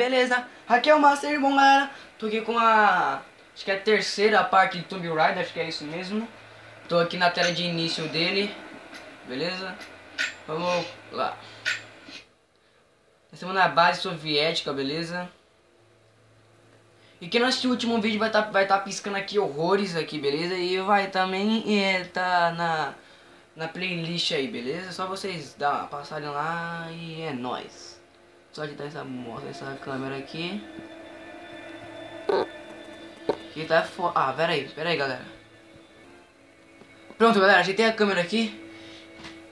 beleza? Aqui é o Master, bom galera, tô aqui com a... Acho que é a terceira parte de Tomb Raider, acho que é isso mesmo Tô aqui na tela de início dele, beleza? Vamos lá Estamos na base soviética, beleza? E quem não assistiu o último vídeo vai estar tá, vai tá piscando aqui horrores aqui, beleza? E vai também é, tá na, na playlist aí, beleza? Só vocês dar uma passadinha lá e é nóis. Só editar essa, essa câmera aqui. Que tá fo... Ah, pera aí, pera aí, galera. Pronto, galera, ajeitei a câmera aqui.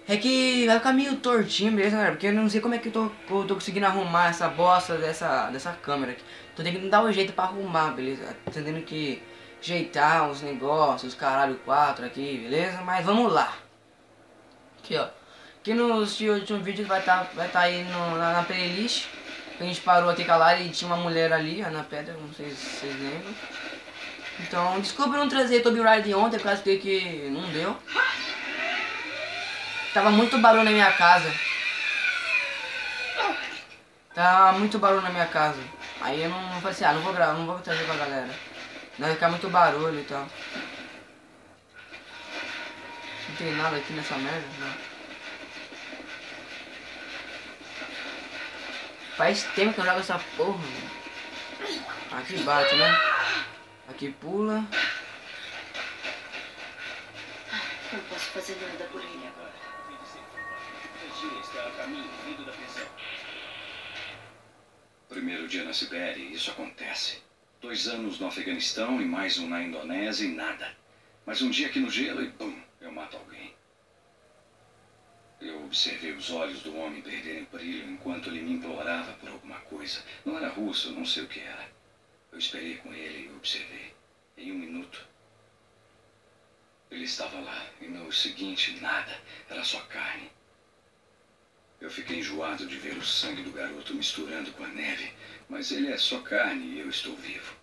É que vai ficar meio tortinho, beleza, galera? Porque eu não sei como é que eu tô, eu tô conseguindo arrumar essa bosta dessa, dessa câmera aqui. Tô tentando dar um jeito pra arrumar, beleza? Tô tentando que ajeitar uns negócios, caralho, quatro aqui, beleza? Mas vamos lá. Aqui, ó. Aqui nos últimos vídeos vai estar tá, vai tá aí no, na, na, playlist. A gente parou aqui com a Lara e tinha uma mulher ali, na pedra, não sei se vocês lembram. Então, desculpa não trazer Toby Ride ontem, por causa que, não deu. Tava muito barulho na minha casa. Tava muito barulho na minha casa. Aí eu não, não falei assim, ah, não vou gravar, não vou trazer pra galera. Vai ficar muito barulho e tal. Não tem nada aqui nessa merda, não. Faz tempo que eu jogo essa porra, mano. Aqui bate, né? Aqui pula. Não posso fazer nada por ele agora. está a caminho, vindo da prisão. Primeiro dia na Sibéria, isso acontece. Dois anos no Afeganistão e mais um na Indonésia e nada. Mas um dia aqui no gelo e pum, eu mato alguém. Eu observei os olhos do homem perderem brilho enquanto ele me implorava por alguma coisa. Não era russo, não sei o que era. Eu esperei com ele e observei. Em um minuto, ele estava lá. E no seguinte, nada. Era só carne. Eu fiquei enjoado de ver o sangue do garoto misturando com a neve. Mas ele é só carne e eu estou vivo.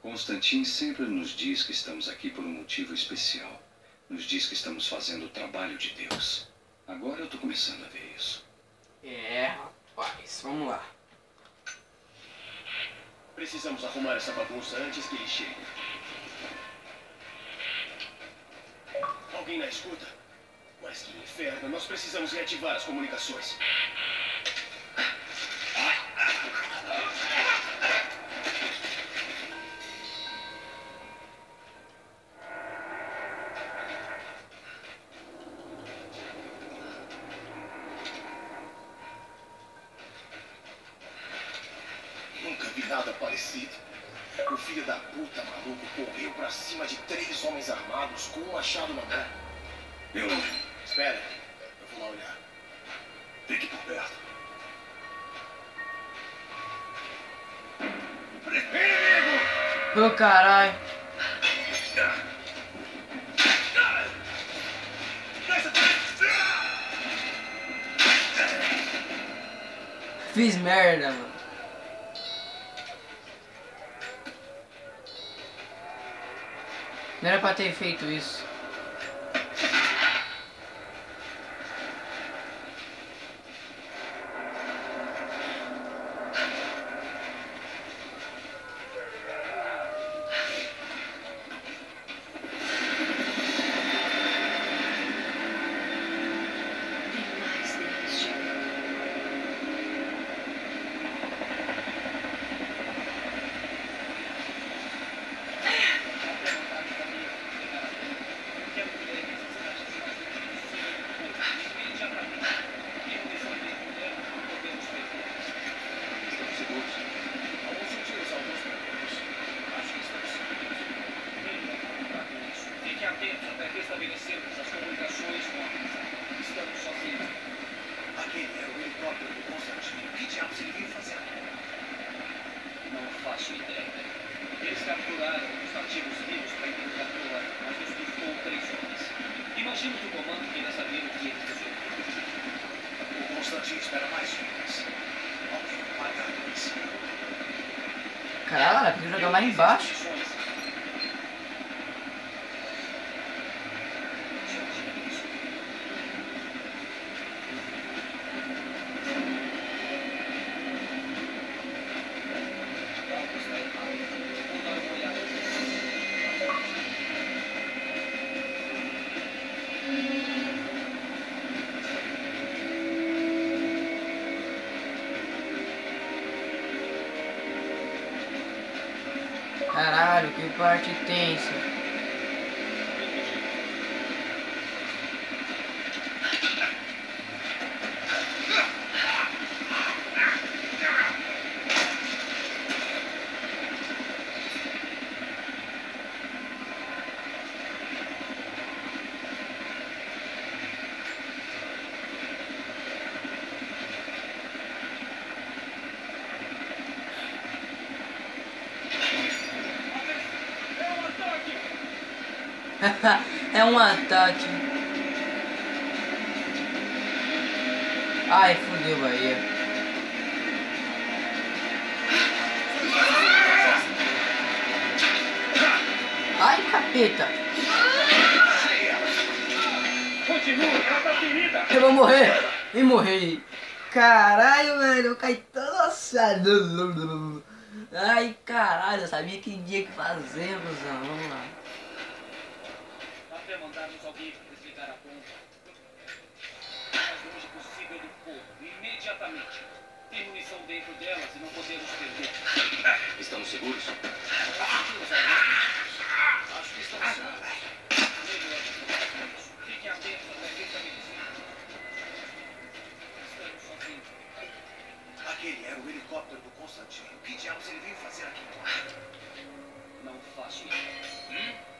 Constantin sempre nos diz que estamos aqui por um motivo especial nos diz que estamos fazendo o trabalho de Deus. Agora eu estou começando a ver isso. É, rapaz, vamos lá. Precisamos arrumar essa bagunça antes que ele chegue. Alguém na escuta? Mas que inferno, nós precisamos reativar as comunicações. Caralho. Fiz merda, mano. Não era pra ter feito isso. Imagino que o comando queira saber o que eles desejam. O Constantino espera mais homens. Alguém pagar isso. Caralho, podia jogar lá embaixo. Caralho, que parte tensa. É um ataque. Ai, fudeu, Bahia. Ai, capeta. Eu vou morrer. E morri. Caralho, velho. Eu caí todo assado. Ai, caralho. Eu sabia que dia que fazer, cuzão. Vamos lá. Mandarmos alguém para desligar a bomba. O mais longe possível do fogo, imediatamente. Tem munição dentro delas e não podemos perder. Estamos seguros? Acho que estamos seguros. Fiquem atentos até restabelecer. Estamos sozinhos. Aquele era o helicóptero do Constantino. O que diabos ele veio fazer aqui? Não faço ideia. De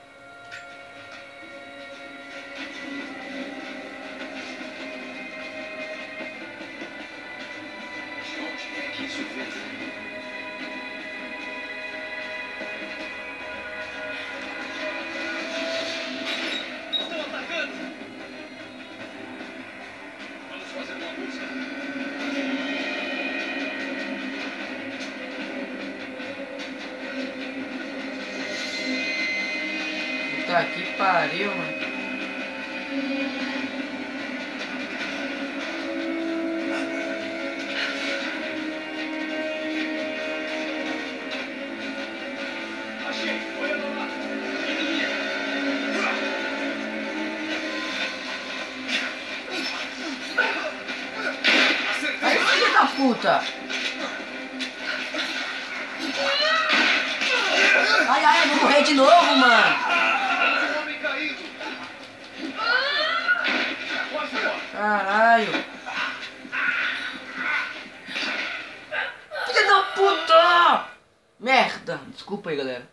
Merda. Desculpa aí, galera.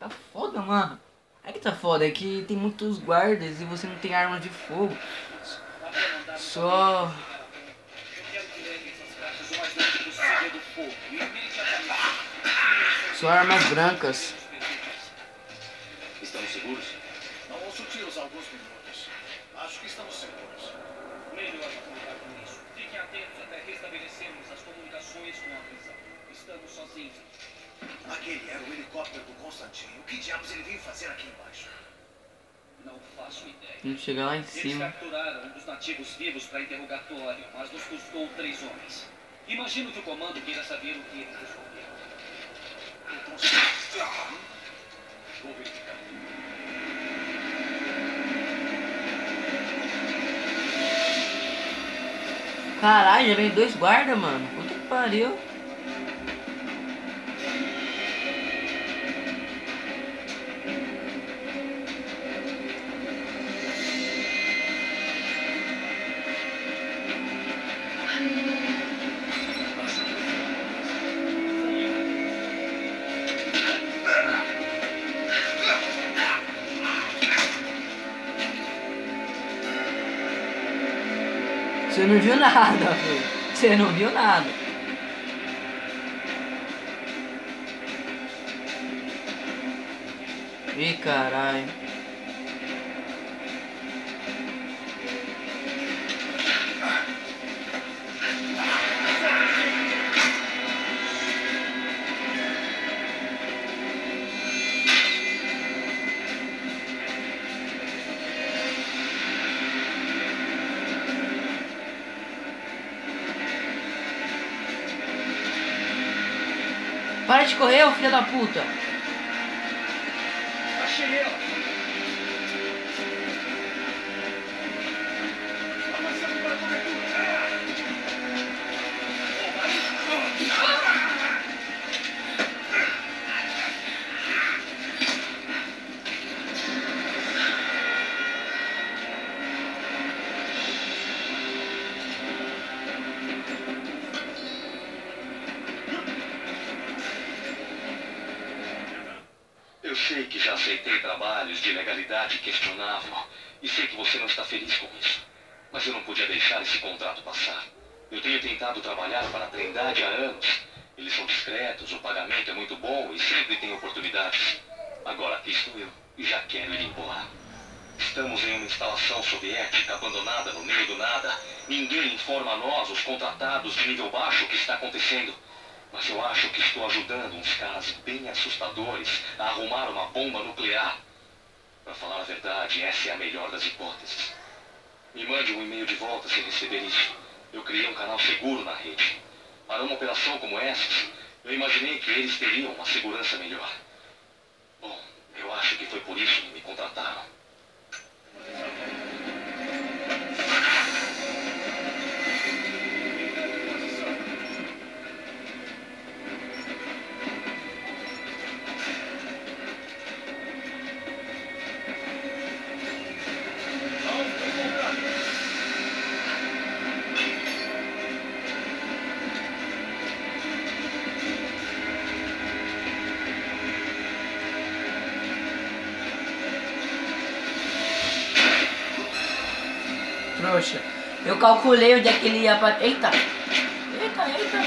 Tá foda, mano. É que tá foda, é que tem muitos guardas e você não tem arma de fogo. Só... Só armas brancas. Estamos seguros? Não ouço tiros há alguns minutos. Acho que estamos seguros. Melhor não contar com isso. Fiquem atentos até restabelecermos as comunicações com a prisão. Estamos sozinhos. Aquele era o helicóptero do Constantino. O que diabos ele veio fazer aqui embaixo? Não faço ideia. Que chegar lá em Eles cima. capturaram um dos nativos vivos para interrogatório, mas nos custou três homens. Imagino que o comando queira saber o que eles descobriram. O Constantino. Vou verificar. Caralho, já veio dois guardas, mano. Puta que pariu. Você não viu nada, filho. Você não viu nada. Ih, caralho. Filho da puta. Trabalhar para a Trindade há anos. Eles são discretos, o pagamento é muito bom e sempre tem oportunidades. Agora aqui estou eu e já quero ir embora. Estamos em uma instalação soviética abandonada no meio do nada. Ninguém informa a nós, os contratados de nível baixo, o que está acontecendo. Mas eu acho que estou ajudando uns caras bem assustadores a arrumar uma bomba nuclear. Para falar a verdade, essa é a melhor das hipóteses. Me mande um e-mail de volta se receber isso. Eu criei um canal seguro na rede. Para uma operação como essa, eu imaginei que eles teriam uma segurança melhor. Bom, eu acho que foi por isso que me contrataram. Calculei onde é que ele ia pra. Eita! Eita, eita!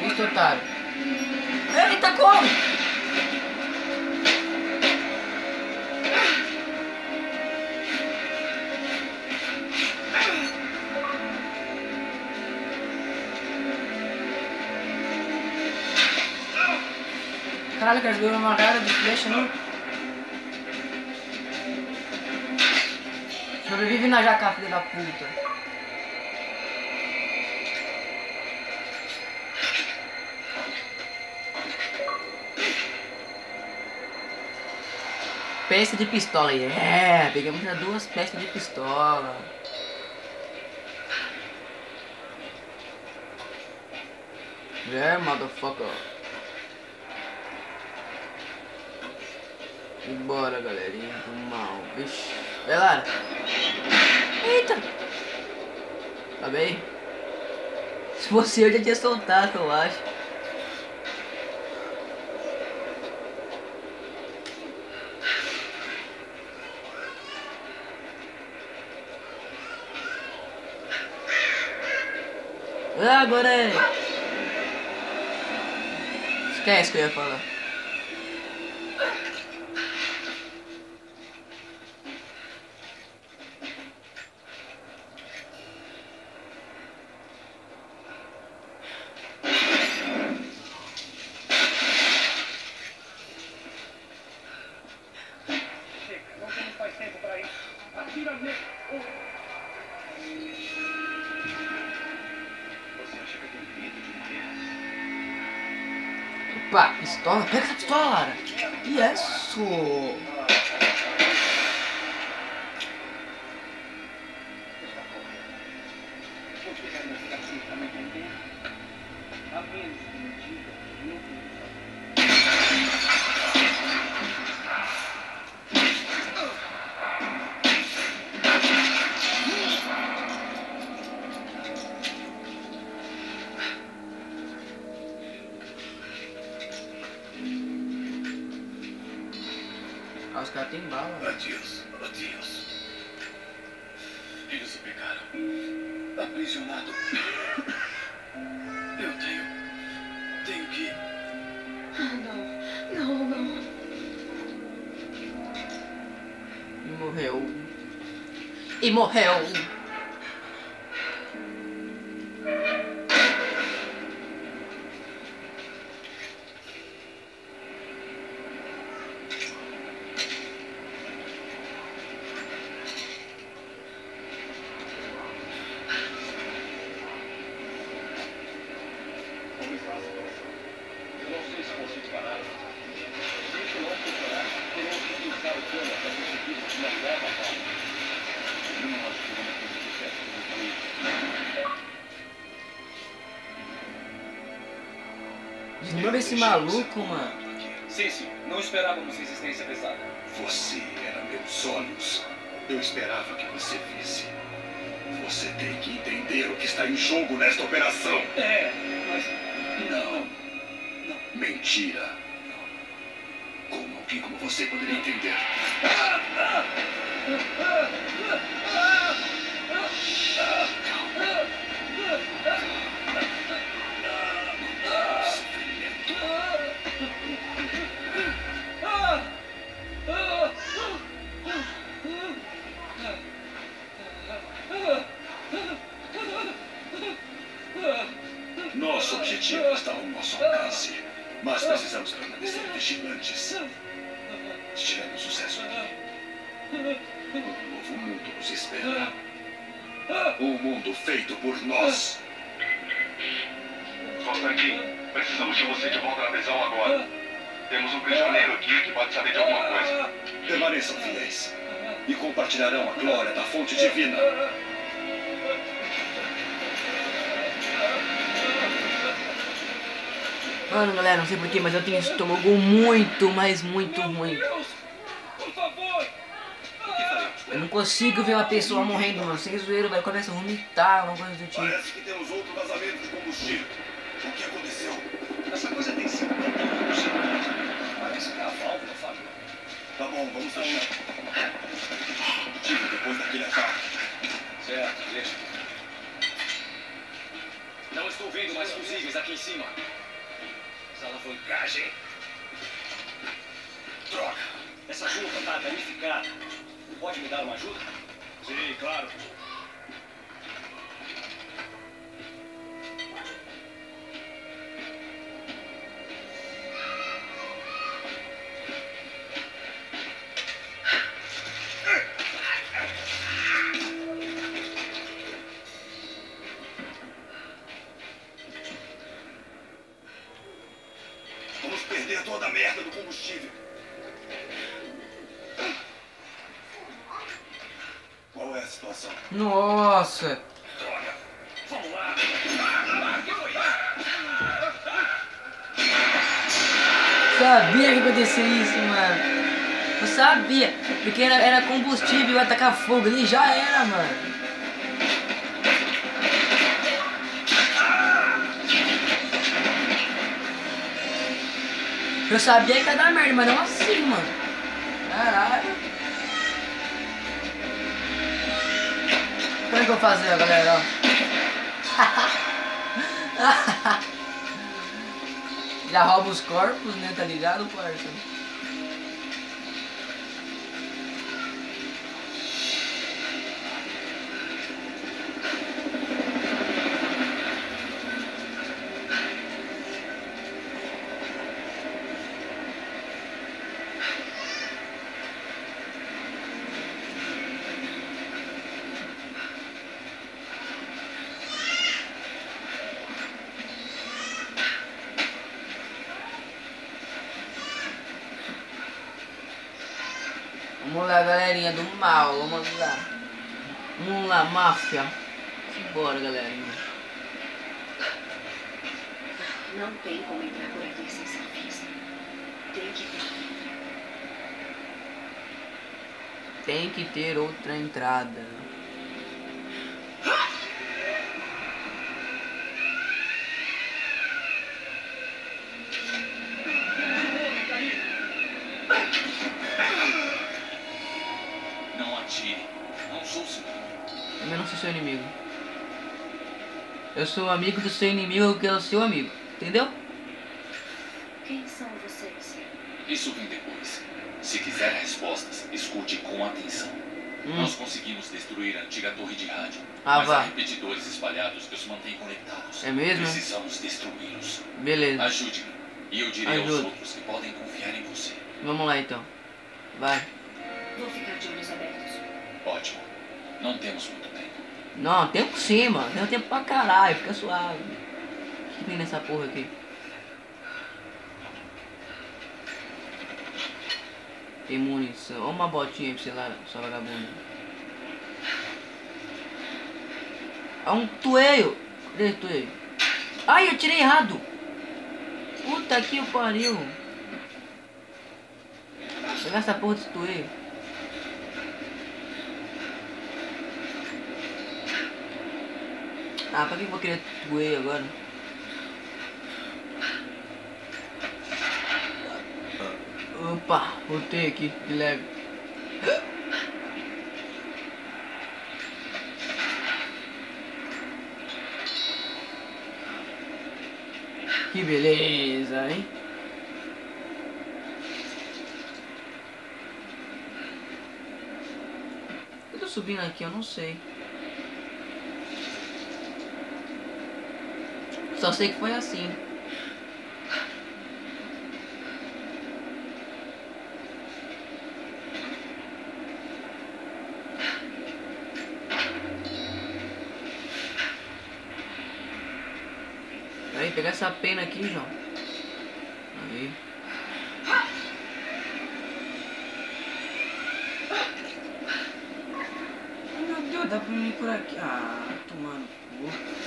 Eita, otário. Eita, como? Caralho, cara, deu uma cara de flecha, não? Sobrevive na jaca, filha da puta. Peça de pistola, é, pegamos já duas peças de pistola. Yeah, motherfucker. E bora, galerinha do mal. Vixe. Vai lá. Eita. Tá bem? Se fosse eu, já tinha soltado, eu acho. Ah, agora é... Esquece que eu ia falar. Morreu. E morreu. Esse maluco, mano. Sim, sim. Não esperávamos resistência pesada. Você era meus olhos. Eu esperava que você visse. Você tem que entender o que está em jogo nesta operação. É, mas. Não. Mentira. Como alguém como você poderia entender? Sofrimento. Nosso objetivo está ao nosso alcance. Mas precisamos permanecer vigilantes. Se tivermos sucesso aqui, um novo mundo nos espera. Um mundo feito por nós. Constantino, precisamos de você de volta na prisão agora. Temos um prisioneiro aqui que pode saber de alguma coisa. Permaneçam fiéis e compartilharão a glória da fonte divina. Mano, galera, não sei porquê, mas eu tenho estômago muito, mas muito ruim. Deus! Por favor! Eu não consigo ver uma pessoa morrendo, mano. Sem zoeiro, vai começa a vomitar, alguma coisa do tipo. Parece que temos outro vazamento de combustível. O que aconteceu? Essa coisa tem 50 anos. Parece que é a válvula, Fábio. Tá bom, vamos fechar. Tive depois daquele ataque. Certo, deixa. Não estou vendo mais fusíveis aqui em cima. Alavancagem. Droga! Essa junta tá danificada. Pode me dar uma ajuda? Sim, claro. Acontecer isso, mano. Eu sabia. Porque era, era combustível, ia atacar fogo ali, já era, mano. Eu sabia que ia dar merda, mas não assim, mano. Caralho. Como é que eu vou fazer, galera? Já rouba os corpos, né? Tá ligado, parça? Vamos lá, galerinha do mal, vamos lá. Vamos lá, máfia. Bora, galerinha. Não tem como entrar por aqui sem ser vista. Tem que ter. Tem que ter outra entrada. Eu sou amigo do seu inimigo que é o seu amigo. Entendeu? Quem são vocês? Isso vem depois. Se quiser respostas, escute com atenção. Hum. Nós conseguimos destruir a antiga torre de rádio. Ah, mas vá. há repetidores espalhados que os mantêm conectados. É mesmo? Precisamos destruí-los. Beleza. Ajude-me. E eu direi aos outros que podem confiar em você. Vamos lá então. Vai. Vou ficar de olhos abertos. Ótimo. Não temos muito tempo. Não, tempo sim, mano. Tem tempo pra caralho. Fica suave. O que tem nessa porra aqui? Tem munição. Olha uma botinha aí pra você lá, sua vagabunda. É um tueio. Cadê tueio? Ai, eu tirei errado. Puta que pariu. Pegar essa porra desse tueio. Ah, pra que eu vou querer Way agora? Opa, voltei aqui, de leve. Que beleza, hein? Eu tô subindo aqui, eu não sei. Só sei que foi assim. Aí, pegar essa pena aqui, João. Aí. Meu Deus, dá pra mim por aqui. Ah, tomando cu.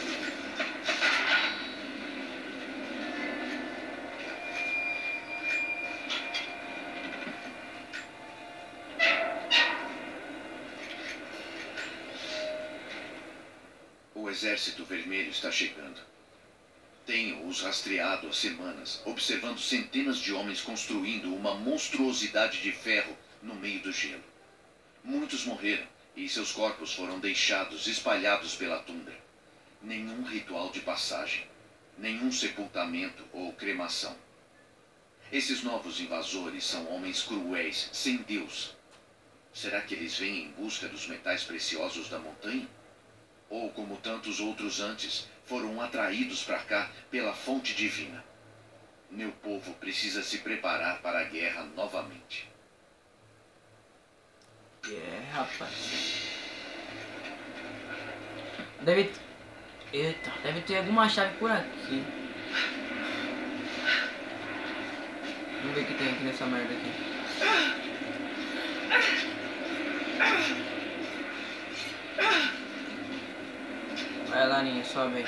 Exército Vermelho está chegando. Tenho-os rastreado há semanas, observando centenas de homens construindo uma monstruosidade de ferro no meio do gelo. Muitos morreram e seus corpos foram deixados espalhados pela tundra. Nenhum ritual de passagem, nenhum sepultamento ou cremação. Esses novos invasores são homens cruéis, sem Deus. Será que eles vêm em busca dos metais preciosos da montanha? Ou como tantos outros antes, foram atraídos para cá pela fonte divina. Meu povo precisa se preparar para a guerra novamente. É, rapaz. Deve. Eita, deve ter alguma chave por aqui. Vamos ver o que tem aqui nessa merda aqui. Vai lá, Ninha, sobe aí.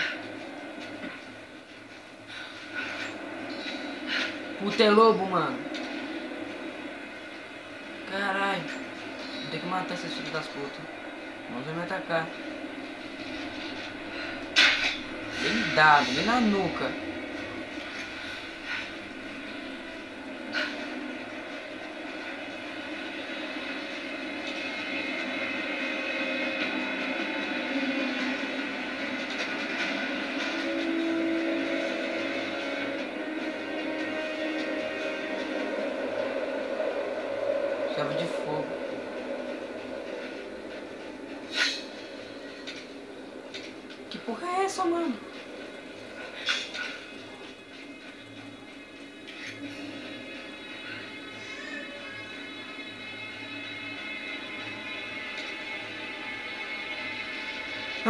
Puta é lobo, mano. Caralho. Vou ter que matar esses filhos das putas. Vamos me atacar. Bem dado, bem na nuca.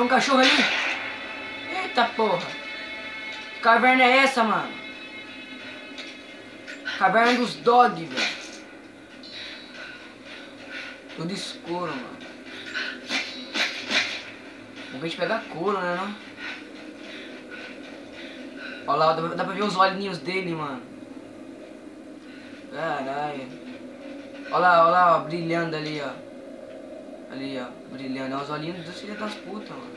Um cachorro ali? Eita porra! Que caverna é essa, mano? Caverna dos dog, velho. Tudo escuro, mano. Vamos ver de pegar couro, né não? Olha lá, dá, dá pra ver os olhinhos dele, mano. Caralho. Olha lá, olha lá, ó, brilhando ali, ó. Ali, ó, brilhando. Olha os olhinhos dos filhos das putas, mano.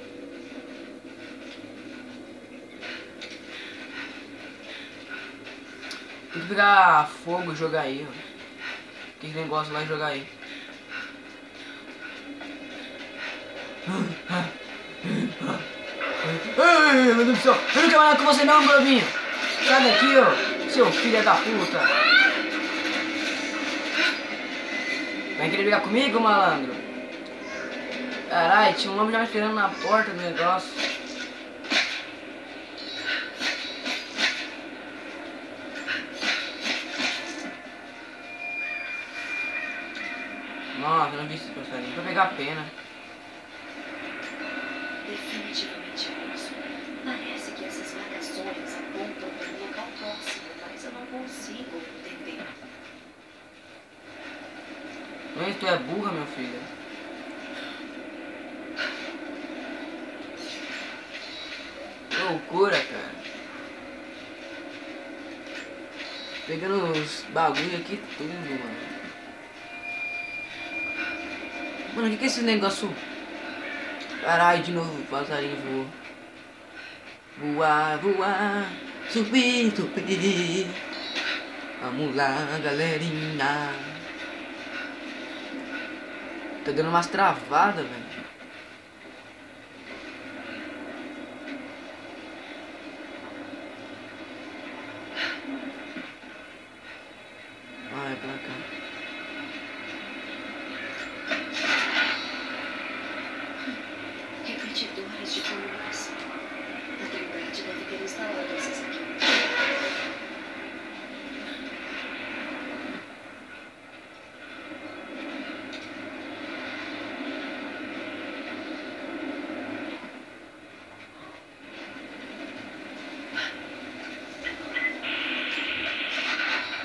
Tem que pegar fogo e jogar aí, ó. Que negócio lá e jogar aí. Ai, meu Deus do céu. Eu não quero nada com você não, Globinho. Sai daqui, ó. Seu filho da puta. Vai querer brigar comigo, malandro? Caralho, tinha um homem já esperando na porta do negócio. Nossa, eu não vi esse passarinho. Vou pegar a pena. Definitivamente isso. Parece que essas marcações apontam para um local próximo, mas eu não consigo entender. Mas tu é burra, meu filho. Que loucura, cara. Pegando os bagulho aqui tudo, mano. Mano, o que, que é esse negócio? Caralho, de novo passarinho voou. Voar, voar, subir, subir. Vamos lá, galerinha. Tá dando umas travadas, velho. Ah, é pra cá. Repetidores de comunicação. A Trindade deve ter instalado essas aqui.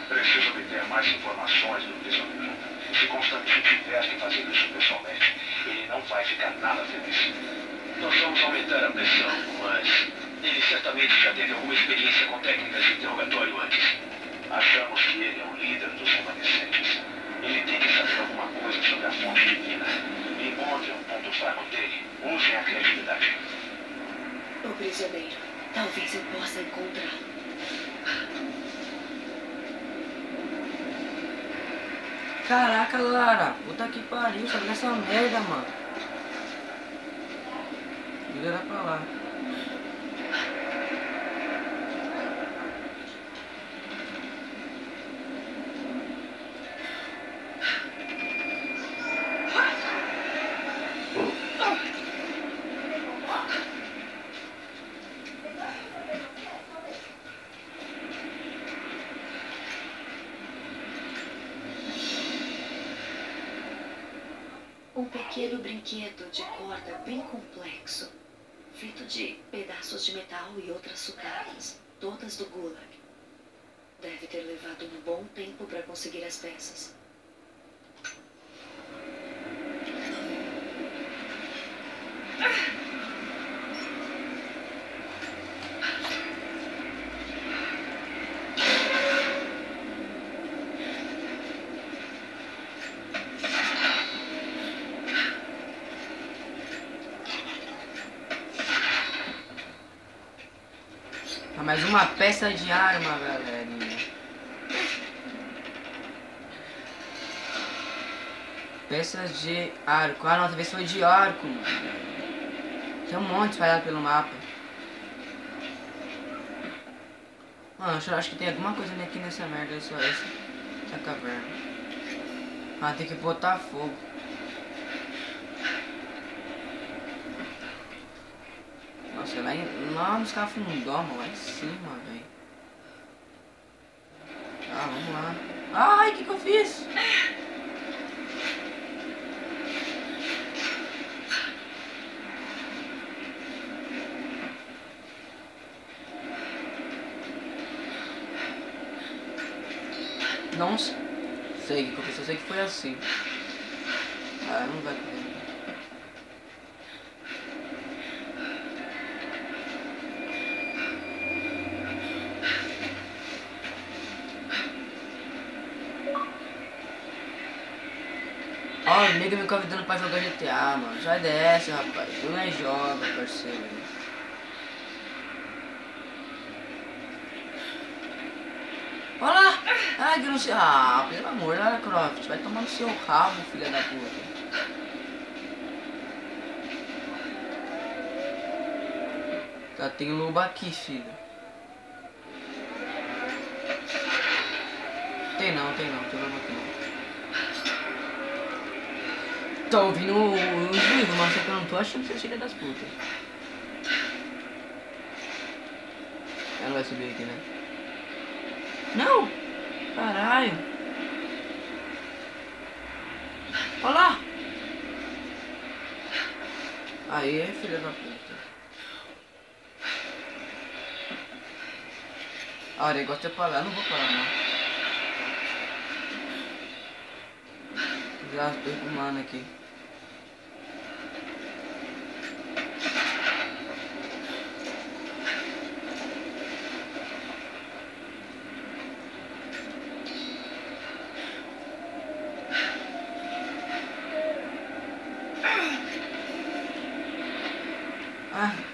Preciso obter mais informações do prisioneiro. Se Constantino tiver que fazer isso pessoalmente, ele não vai ficar nada feliz. Nós vamos aumentar a pressão, mas ele certamente já teve alguma experiência com técnicas de interrogatório antes. Achamos que ele é o líder dos remanescentes. Ele tem que saber alguma coisa sobre a fonte divina. Encontre um ponto fraco dele. Usem a criatividade. O prisioneiro. Talvez eu possa encontrá-lo. Caraca, Lara. Puta que pariu, sabe dessa merda, mano. Liga pra lá. Um pequeno brinquedo de corda bem complexo, feito de pedaços de metal e outras sucatas, todas do Gulag. Deve ter levado um bom tempo para conseguir as peças. Mais uma peça de arma, galerinha. Peças de arco. Ah, não, talvez foi de arco. Tem um monte espalhado pelo mapa. Mano, eu acho que tem alguma coisa aqui nessa merda. Só essa, essa caverna. Ah, tem que botar fogo. Nossa, lá, nos cafundó, mano, lá em cima, velho. Ah, vamos lá. Ai, o que que eu fiz? Não sei o que aconteceu, sei que foi assim. Ah, não vai correr. Ó, o convidando pra jogar GTA, mano. Sai dessa, rapaz. Tu não é joga, parceiro. Olha lá! Ai, que não sei. Ah, pelo amor, Lara Croft. Vai tomar no seu rabo, filha da puta. Tá, tem lobo aqui, filho. Tô ouvindo o, o juízo, mas eu não tô achando que filha das putas. Ela vai subir aqui, né? Não! Caralho! Olha lá! Aí, filha da puta. Ah, o negócio é parar, não vou parar não. Com mano aqui. Ah.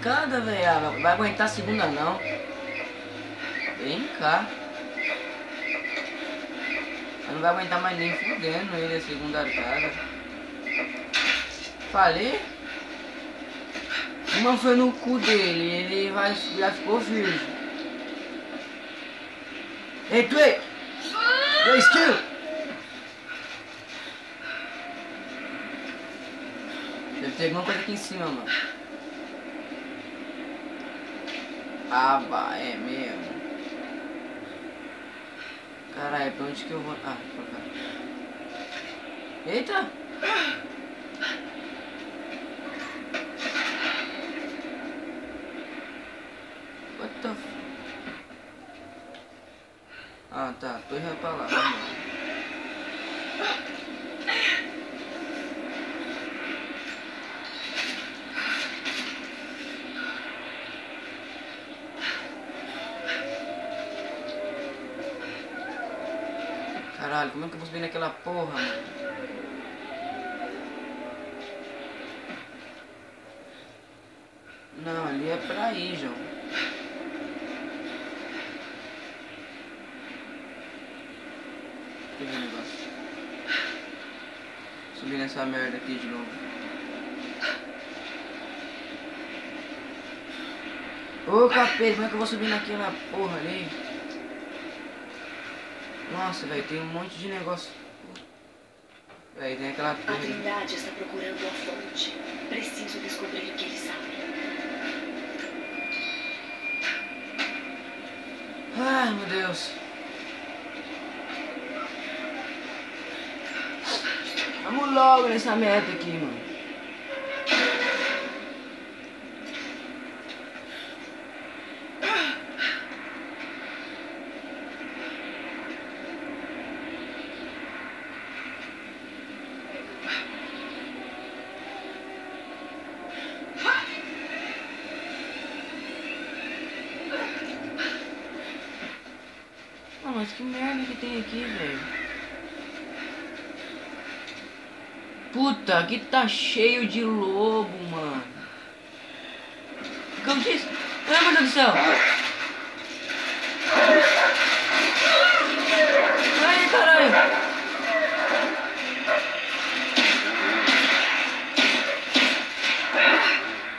escada, velho. Ah, Vai aguentar a segunda não. Vem cá. Eu não vai aguentar mais nem fudendo ele a segunda arcada. Falei? Uma foi no cu dele, ele vai, já ficou virgem. Ei, tu aí! Dois! Deve ter alguma coisa aqui em cima, mano. Ah, bah, é mesmo. Caralho, pra onde que eu vou? Ah, pra cá. Eita! What the f... Ah, tá. Tô indo pra lá. vamos lá. Caralho, como é que eu vou subir naquela porra, mano? Não, ali é pra ir, João. O negócio. Subir nessa merda aqui de novo. Ô capeta, como é que eu vou subir naquela porra ali? Nossa, velho, tem um monte de negócio. Véi, tem aquela A. Trindade está procurando a fonte. Preciso descobrir o que ele sabe. Ai, meu Deus. Vamos logo nessa meta aqui, mano. Ah, mas que merda que tem aqui, velho. Puta, aqui tá cheio de lobo, mano. Como disse? Ai, meu Deus do céu. Ai, caralho.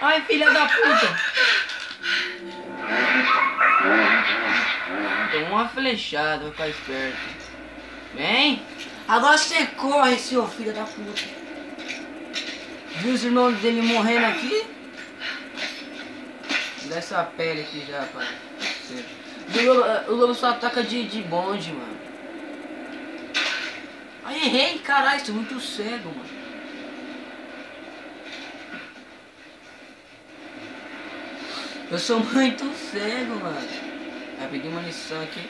Ai, filha da puta. Toma uma flechada, vai ficar esperto. Vem! Agora você corre, seu filho da puta. Viu os irmãos dele morrendo aqui? Dessa pele aqui já, pai. O lobo, o lobo só ataca de, de bonde, mano. Ai, errei, caralho, sou muito cego, mano. Eu sou muito cego, mano. Vai pedir lição aqui.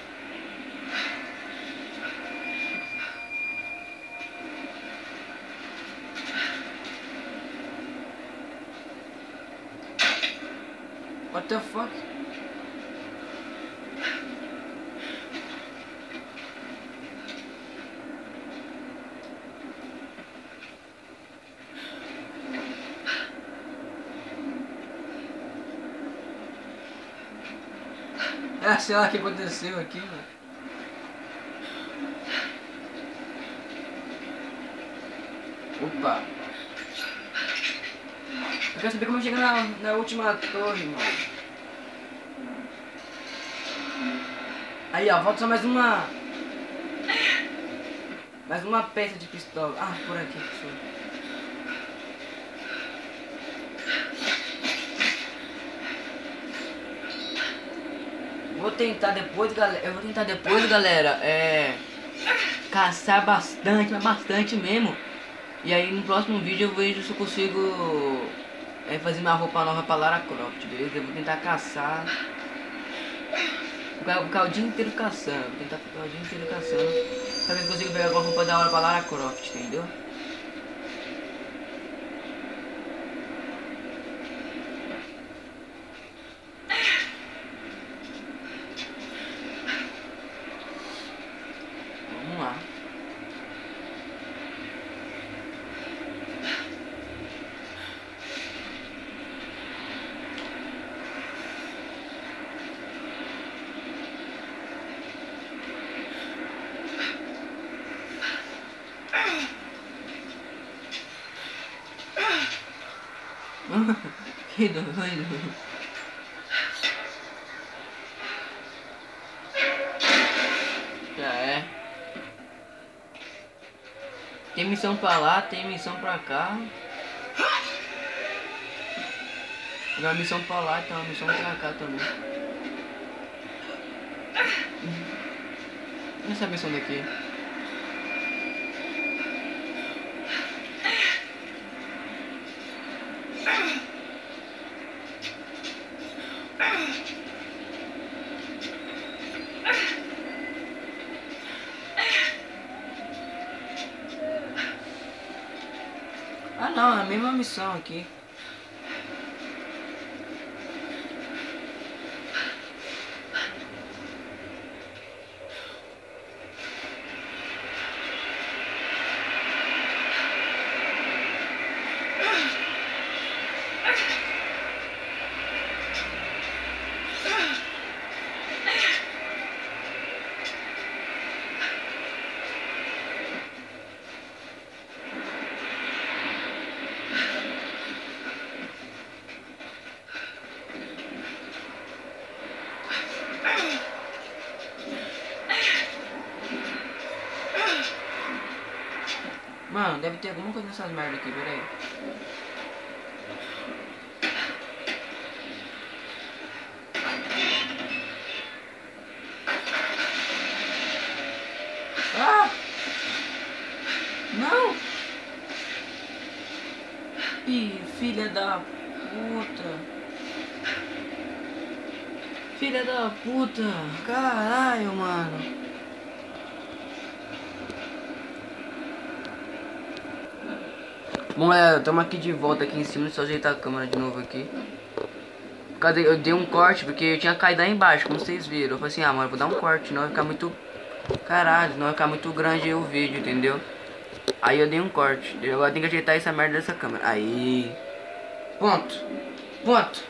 The fuck? Ah, sei lá o que aconteceu aqui, mano. Opa! Eu quero saber como chega na, na última torre, mano. Aí, ó, falta só mais uma... Mais uma peça de pistola. Ah, por aqui, pessoal. Vou tentar depois, galera. Eu vou tentar depois, galera. É. Caçar bastante, mas bastante mesmo. E aí no próximo vídeo eu vejo se eu consigo é, fazer uma roupa nova pra Lara Croft, beleza? Eu vou tentar caçar. Ficar, o dia inteiro caçando. Tentar ficar o dia inteiro caçando. Pra ver se consigo pegar alguma roupa da hora pra Lara Croft, entendeu? Vamos lá. Que doido. Já é. Tem missão pra lá, tem missão pra cá. Tem uma missão pra lá, tem uma missão pra cá também. Essa missão daqui? Ah não, missão aqui. Mano, ter alguma coisa nessas merdas aqui, peraí. Ah! Não! Filha da puta! Filha da puta! Caralho, mano! Bom galera, estamos aqui de volta aqui em cima, eu ajeitar a câmera de novo aqui Cadê? Eu dei um corte porque eu tinha caído lá embaixo, como vocês viram Eu falei assim, ah mano, vou dar um corte, não vai ficar muito... Caralho, não vai ficar muito grande o vídeo, entendeu? Aí eu dei um corte, eu agora tenho que ajeitar essa merda dessa câmera Aí... Ponto Ponto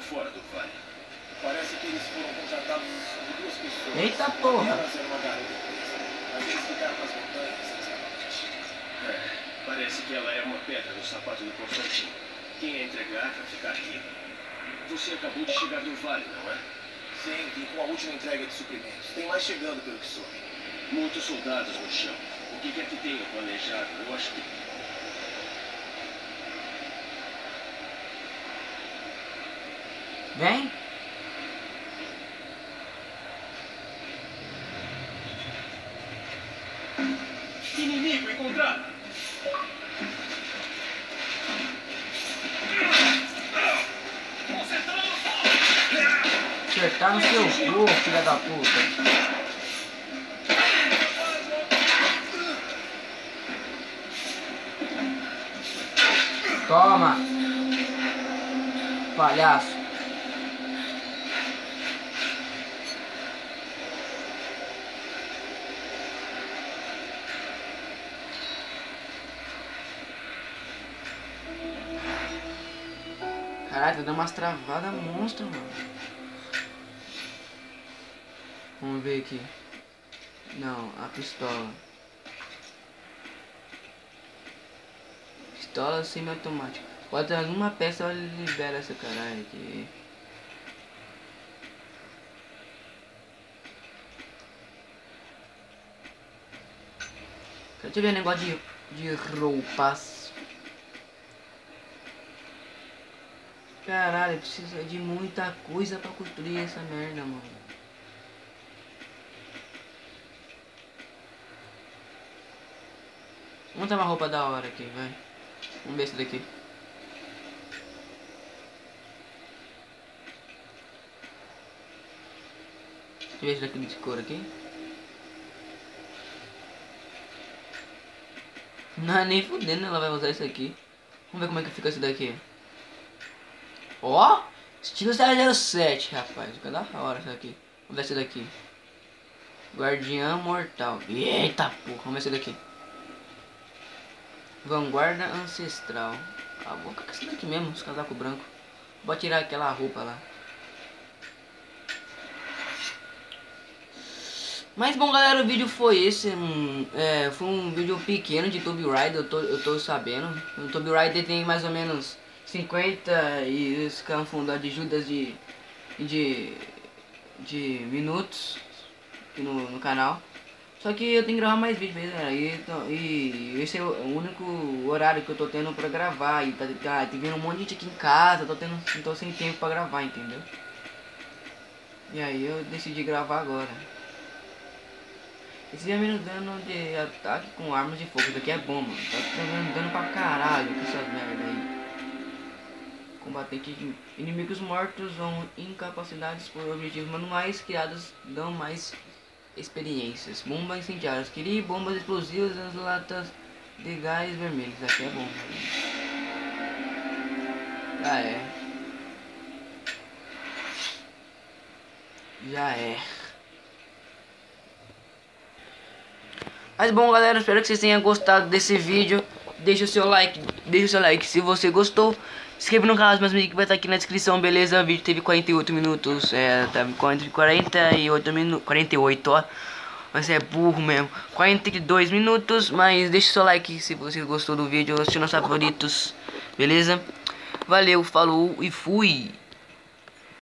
fora do vale? Parece que eles foram contratados por duas pessoas. Eita porra. Elas eram uma garota presa, mas eles ficaram nas montanhas essa noite. É, parece que ela é uma pedra no sapato do Constantino. Quem a entregar vai ficar rico. Você acabou de chegar do vale, não é? Sim, e com a última entrega de suprimentos. Tem mais chegando pelo que soube. Muitos soldados no chão. O que quer que tenham planejado, eu acho que Vem. Inimigo encontrado! Acertar no seu cu, filha da puta. Toma. Palhaço Tá dando umas travadas monstro, mano. Vamos ver aqui. Não, a pistola. Pistola semi-automática. Pode alguma peça ela libera essa caralho aqui. Deixa eu ver negócio de, de roupas. Caralho, precisa de muita coisa pra construir essa merda, mano. Vamos ter uma roupa da hora aqui, vai. Vamos ver esse daqui. Deixa eu ver esse daqui de cor aqui. Não é nem fudendo ela vai usar isso aqui. Vamos ver como é que fica esse daqui. Ó! Estilo 007, rapaz. Fica da hora isso aqui. Vamos ver esse daqui. Guardiã Mortal. Eita porra, vamos ver esse daqui. Vanguarda Ancestral. Ah, vou com esse daqui mesmo, os casaco branco. Vou tirar aquela roupa lá. Mas bom galera, o vídeo foi esse, um, é, foi um vídeo pequeno de Toby Ride, eu tô, eu tô sabendo. O Toby Ride tem mais ou menos 50 e os canfundar de Judas de, de, de minutos aqui no, no canal. Só que eu tenho que gravar mais vídeos, galera. E, então, e esse é o único horário que eu tô tendo pra gravar. E tá, tá, tá vindo um monte de gente aqui em casa, tô tendo, tô sem tempo pra gravar, entendeu? E aí eu decidi gravar agora. Esse dia menos dano de ataque com armas de fogo. Isso daqui é bom, mano. Tá dando dano pra caralho com essas merda aí. Combatentes inimigos mortos ou incapacidades por objetivos manuais criados dão mais experiências. Bombas incendiárias. Queria bombas explosivas nas latas de gás vermelhos. Aqui é bom. Mano. Já é. Já é. Mas bom galera, espero que vocês tenham gostado desse vídeo. Deixa o seu like, deixa o seu like se você gostou. Inscreva no canal, meus amigos que vai estar aqui na descrição, beleza? O vídeo teve 48 minutos, é, tá entre 48 minutos, 48, ó. Mas é burro mesmo. 42 minutos, mas deixa o seu like se você gostou do vídeo, assistiu nossos favoritos, beleza? Valeu, falou e fui!